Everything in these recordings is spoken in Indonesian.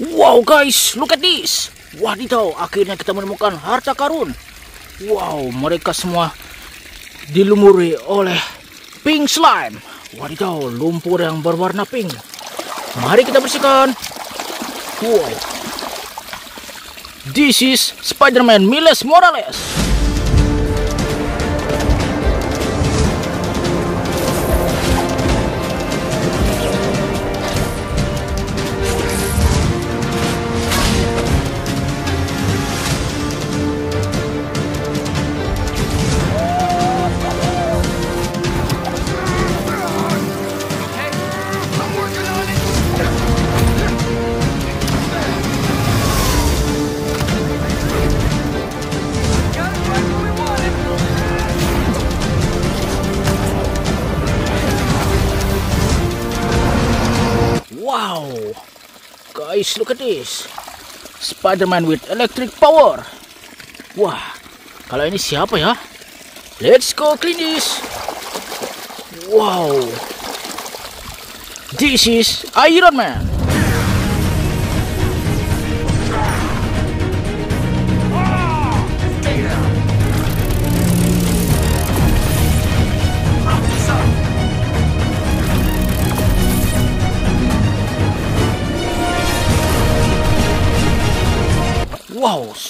Wow guys, look at this. Wadidaw, akhirnya kita menemukan harta karun. Wow, mereka semua dilumuri oleh pink slime. Wadidaw, lumpur yang berwarna pink. Mari kita bersihkan. Wow. This is Spider-Man Miles Morales. Guys, look at this. Spider-Man with electric power. Wah, kalau ini siapa ya? Let's go clean this. Wow. This is Iron Man.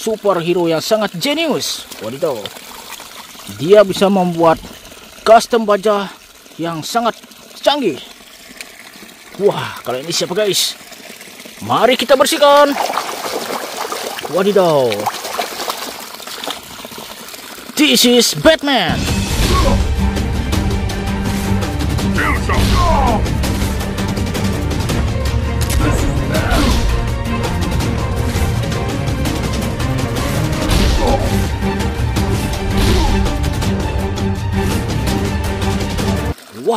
Superhero yang sangat jenius. Wadidaw. Dia bisa membuat custom baja yang sangat canggih. Wah, kalau ini siapa guys? Mari kita bersihkan. Wadidaw. This is Batman.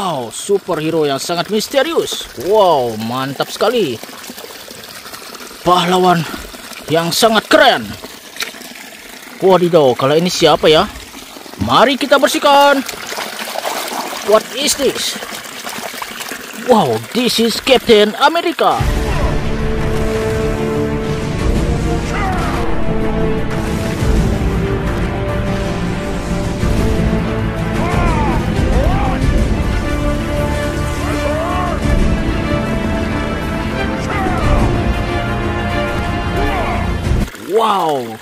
Wow, superhero yang sangat misterius. Wow, mantap sekali. Pahlawan yang sangat keren. Wadidaw, kalau ini siapa ya? Mari kita bersihkan. What is this? Wow, this is Captain America. Wow,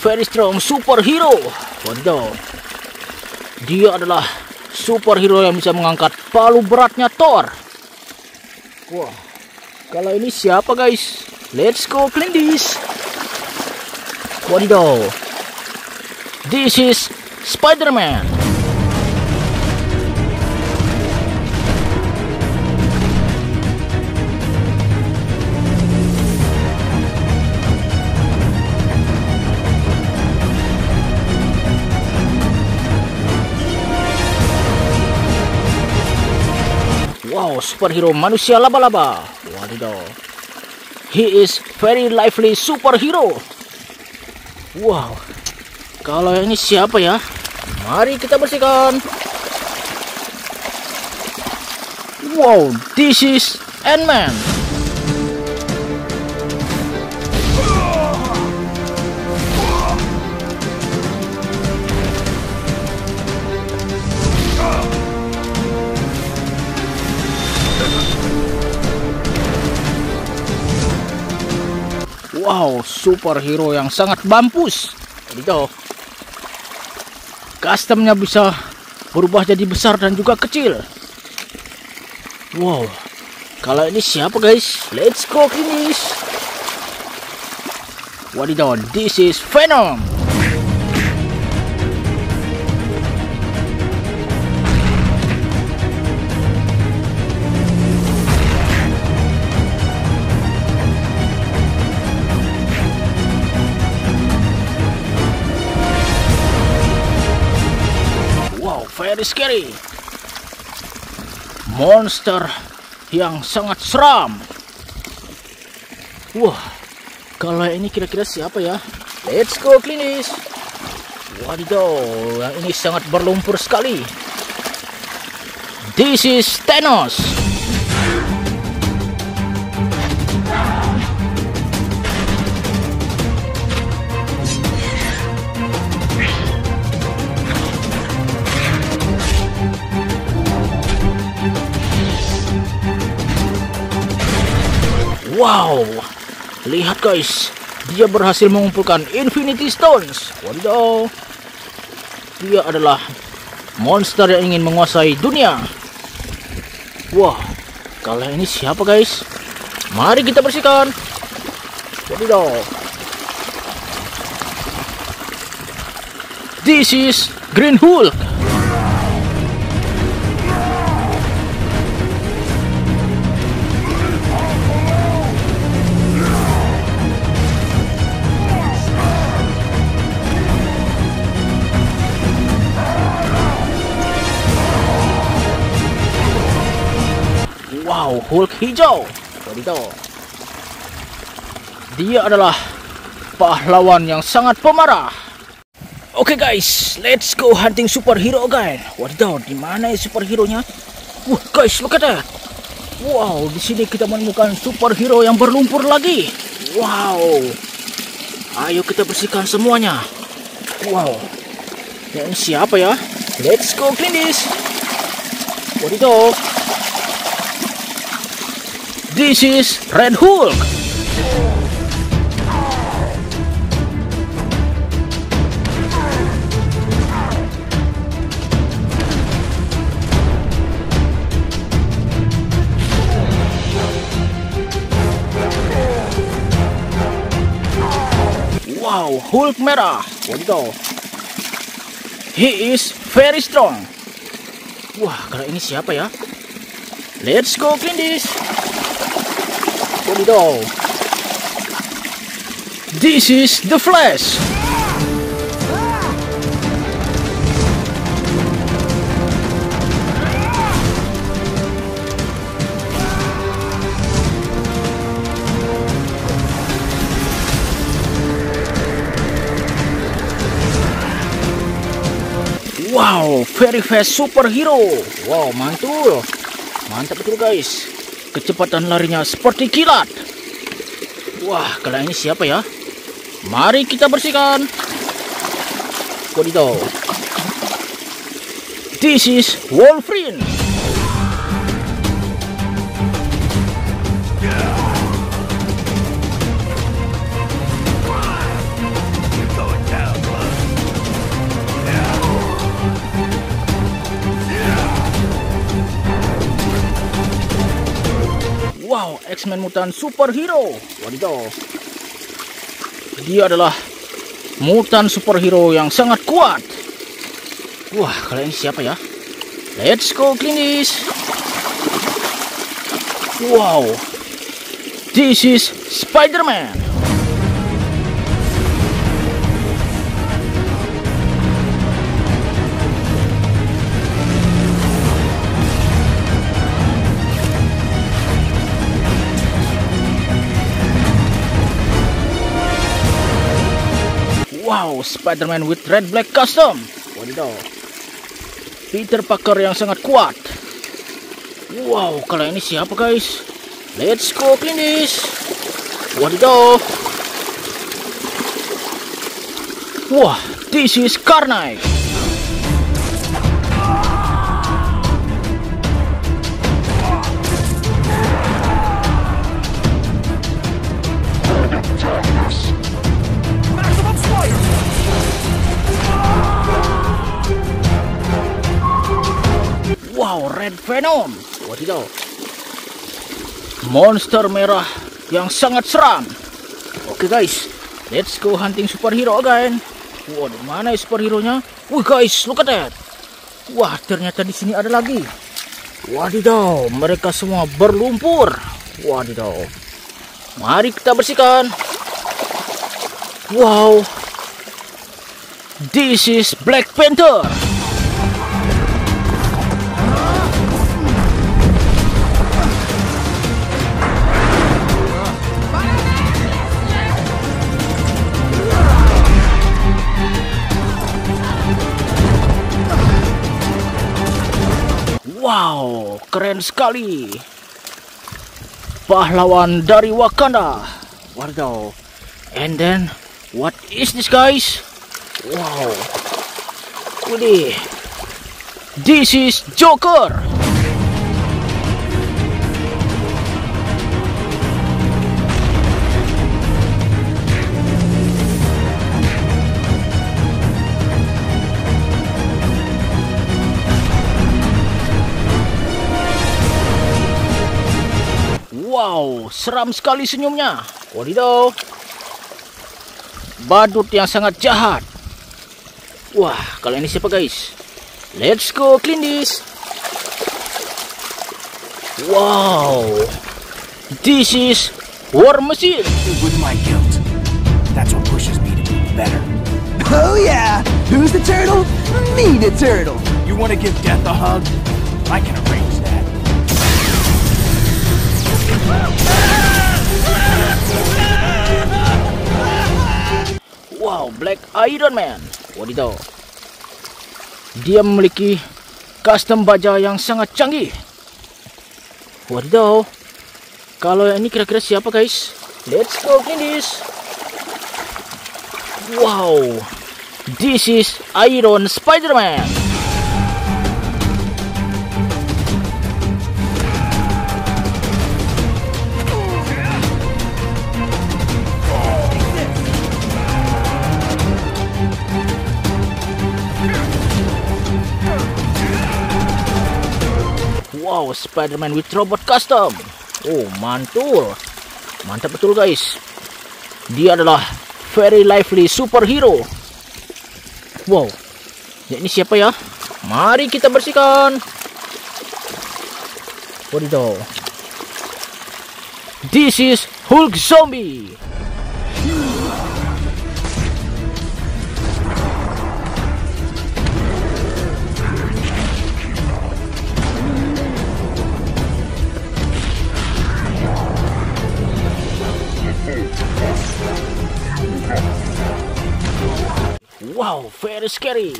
very strong superhero. Wadidaw. Dia adalah superhero yang bisa mengangkat palu beratnya Thor. Wah, kalau ini siapa guys? Let's go clean this. Wadidaw. This is Spider-Man. Superhero manusia laba-laba. Wadidaw. He is very lively superhero. Wow. Kalau ini siapa ya? Mari kita bersihkan. Wow, this is Ant-Man. Wow, superhero yang sangat bampus. Itu. Customnya bisa berubah jadi besar dan juga kecil. Wow. Kalau ini siapa guys? Let's go finish. Wadidaw, this is Venom. Very scary. Monster yang sangat seram. Wah, kalau ini kira-kira siapa ya? Let's go klinis. Wadidaw, ini sangat berlumpur sekali. This is Thanos. Wow, lihat guys, dia berhasil mengumpulkan Infinity Stones. Wadidaw, dia adalah monster yang ingin menguasai dunia. Wah, kalian ini siapa guys? Mari kita bersihkan. Wadidaw. This is Green Hulk. Hulk hijau. Wadidaw. Dia adalah pahlawan yang sangat pemarah. Oke okay guys, let's go hunting superhero guys. Wadidaw, di mana ya superhero-nya? Wah guys, look at that. Wow, di sini kita menemukan superhero yang berlumpur lagi. Wow. Ayo kita bersihkan semuanya. Wow. Yang siapa ya? Let's go clean this. Wadidaw. This is Red Hulk. Wow, Hulk merah. Wadidaw. He is very strong. Wah, kalau ini siapa ya? Let's go clean this. Wadidaw. This is the Flash. Wow, very fast superhero. Wow, mantul. Mantap betul guys. Kecepatan larinya seperti kilat. Wah, kalian ini siapa ya? Mari kita bersihkan. Wadidaw. This is Wolverine. X-Men mutan superhero. Wadidaw. Dia adalah mutan superhero yang sangat kuat. Wah, kalian siapa ya? Let's go this. Wow. This is Spider-Man. Wow, Spider-Man with red black custom. Wadidaw. Peter Parker yang sangat kuat. Wow, kalau ini siapa guys? Let's go this. Wadidaw. Wah, this is Carnage. Venom. Wadidaw. Monster merah yang sangat seram. Oke guys, let's go hunting superhero again. Waduh, mana ya superhero-nya? Wih guys, look at that. Wah, ternyata di sini ada lagi. Wadidaw, mereka semua berlumpur. Wadidaw. Mari kita bersihkan. Wow. This is Black Panther. Keren sekali. Pahlawan dari Wakanda. Wadidaw. And then, what is this guys? Wow. Widih. This is Joker. Seram sekali senyumnya. Wadidaw. Badut yang sangat jahat. Wah, kalau ini siapa guys? Let's go clean this. Wow. This is war machine. With my guilt. That's what pushes me to be better. Oh yeah! Who's the turtle? Me the turtle! You wanna give death a hug? I can arrange that. Wow, Black Iron Man. Wadidaw. Dia memiliki custom baja yang sangat canggih. Wadidaw. Kalau yang ini kira-kira siapa guys? Let's go this. Wow. This is Iron Spider-Man. Wow, Spider-Man with robot custom. Oh, mantul. Mantap betul guys. Dia adalah very lively superhero. Wow. Ya, ini siapa ya? Mari kita bersihkan. Wadidaw. This is Hulk Zombie. Very scary.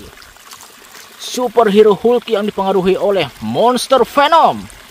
Superhero Hulk yang dipengaruhi oleh monster Venom.